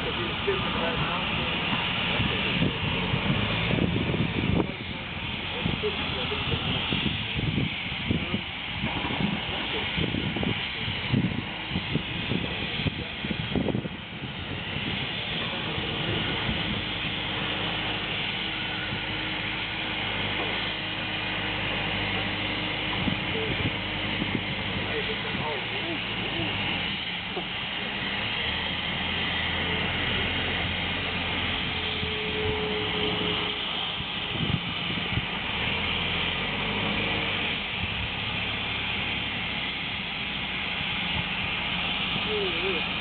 Because he's different right now. Ooh, ooh.